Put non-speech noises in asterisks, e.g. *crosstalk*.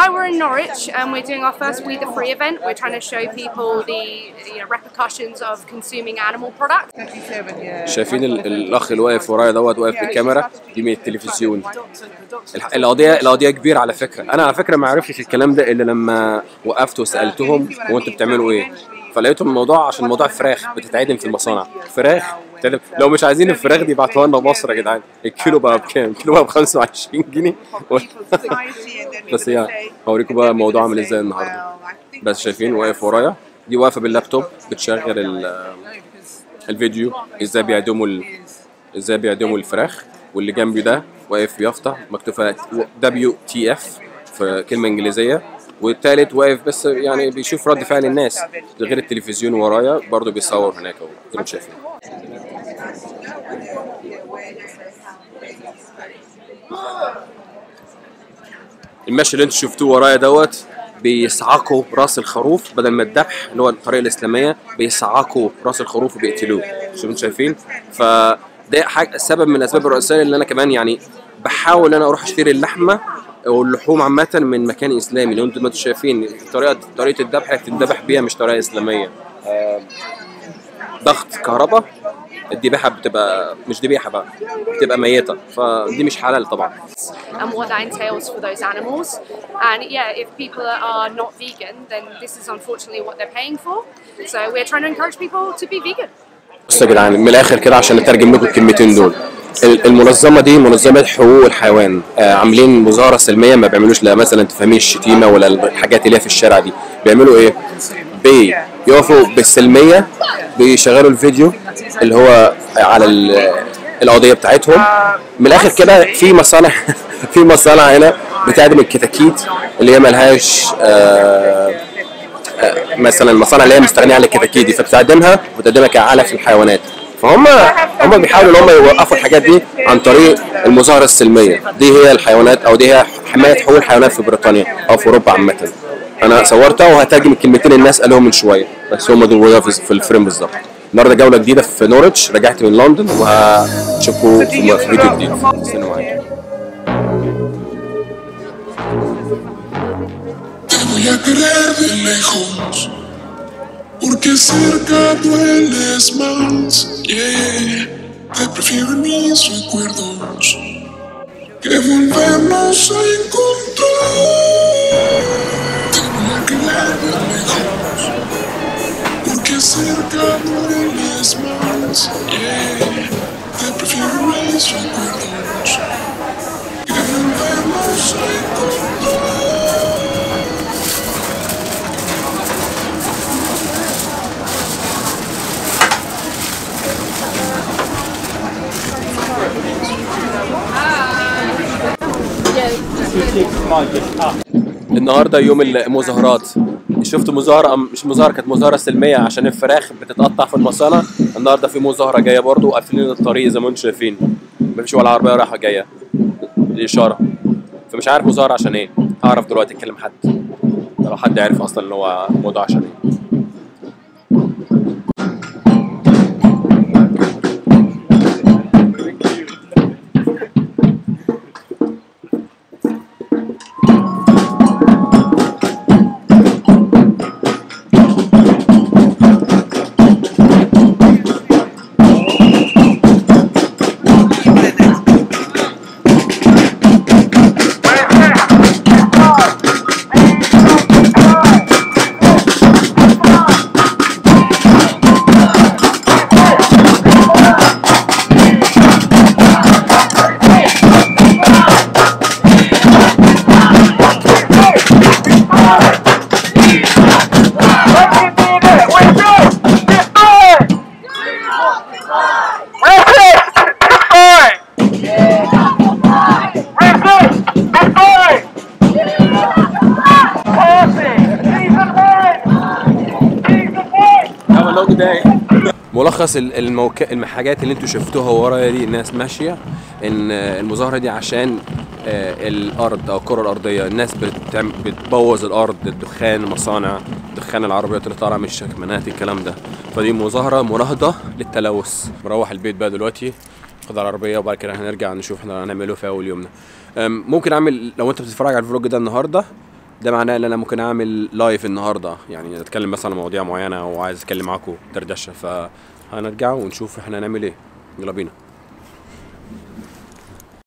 Hi, we're in Norwich and we're doing our first We the Free event. We're trying to show people the you know, repercussions of consuming animal products. شايفين ال- الأخ اللي واقف ورايا دوت واقف بالكاميرا دي من التلفزيون القضية القضية كبيرة على فكرة أنا على فكرة ما عرفتش الكلام ده إلا لما وقفت وسألتهم هو أنتوا بتعملوا إيه فلقيتهم الموضوع عشان موضوع فراخ بتتعدم في المصانع فراخ بتتعدم. لو مش عايزين الفراخ دي ابعتوها لنا مصر يا جدعان الكيلو بقى بكام؟ الكيلو بقى ب 25 جنيه *laughs* بس يعني هوريكم بقى الموضوع عامل إزاي النهارده بس شايفين واقف ورايا دي واقفه باللابتوب بتشغل ال- الفيديو إزاي بيعدموا ال... إزاي بيعدموا الفراخ واللي جنبي ده واقف بيافطه مكتوب WTF في كلمه انجليزيه والتالت واقف بس يعني بيشوف رد فعل الناس غير التلفزيون ورايا برضه بيصور هناك اهو زي ما شايفين المشي اللي أنتوا شفتوه ورايا دوت بيصعقوا راس الخروف بدل ما الذبح اللي هو الطريقة الإسلامية بيصعقوا راس الخروف وبيقتلوه. شوفوا أنتوا شايفين؟ فده حاجة سبب من الأسباب الرئيسية اللي أنا كمان يعني بحاول ان أنا أروح أشتري اللحمة واللحوم عامة من مكان إسلامي. لو أنتوا ما أنتوا شايفين طريقه طريقة الذبح اللي بتتذبح بيها مش طريقة إسلامية. آه، ضغط كهرباء. الذبيحه بتبقى مش ذبيحه بقى بتبقى ميتة فدي مش حلال طبعا and what that entails for those animals. And yeah, if people are not vegan, then this is unfortunately what they're paying for. So we're trying to encourage people to be vegan. بصوا يا جدعان من الآخر كده عشان نترجم لكم الكلمتين دول ال- المنظمة دي منظمة حقوق الحيوان آه عاملين مظاهرة سلمية ما بيعملوش لا مثلا تفهمين الشتيمه ولا الحاجات اللي هي في الشارع دي بيعملوا إيه بيقفوا بالسلمية بيشغلوا الفيديو اللي هو على ال- القضية بتاعتهم. من الآخر كده في مصانع *laughs* في مصانع هنا بتعدم الكتاكيت اللي هي ملهاش آه مثلا المصانع اللي هي مستغنية عن الكتاكيت دي فبتقدمها وتقدمها كعلف للحيوانات فهم هم بيحاولوا إن هم يوقفوا الحاجات دي عن طريق المظاهرة السلمية. دي هي الحيوانات أو دي هي حماية حقوق الحيوانات في بريطانيا أو في أوروبا عامة. أنا صورتها وهترجم الكلمتين الناس قالوهم من شوية بس هم دول وقفوا في الفريم بالظبط. النهارده جولة جديدة في نورتش رجعت من لندن وهتشوفوا في في فيديو جديد. استنوا معايا. Voy a querer de lejos, porque cerca dueles más. Yeah, te prefiero en mis recuerdos que volvernos a encontrar. النهارده يوم المظاهرات. شفت مظاهرة مش مظاهرة كانت مظاهرة سلمية عشان الفراخ بتتقطع في المصانع. النهارده في مظاهرة جاية برضو وقافلين الطريق زي ما أنتم شايفين. مفيش ولا عربية رايحة جاية. دي إشارة فمش عارف مظاهرة عشان إيه. هعرف دلوقتي اتكلم حد. لو حد عارف أصلا إن هو الموضوع عشان إيه. ملخص ال- الموك... الحاجات اللي أنتوا شفتوها ورايا دي الناس ماشية. ان المظاهرة دي عشان آه، الأرض أو الكرة الأرضية. الناس بتعم... بتبوظ الأرض الدخان المصانع دخان العربيات اللي طالعة من الشكمانات الكلام ده. فدي مظاهرة مناهضة للتلوث. مروح البيت بقى دلوقتي خد العربية وبعد كده هنرجع نشوف إحنا هنعمله في أول يومنا. ممكن اعمل لو انت بتتفرج على ال vlog ده النهارده ده معناه إن أنا ممكن أعمل live النهارده. يعني أتكلم مثلا عن مواضيع معينة وعايز أتكلم معاكم دردشة فهنرجع ونشوف إحنا هنعمل إيه. يلا بينا.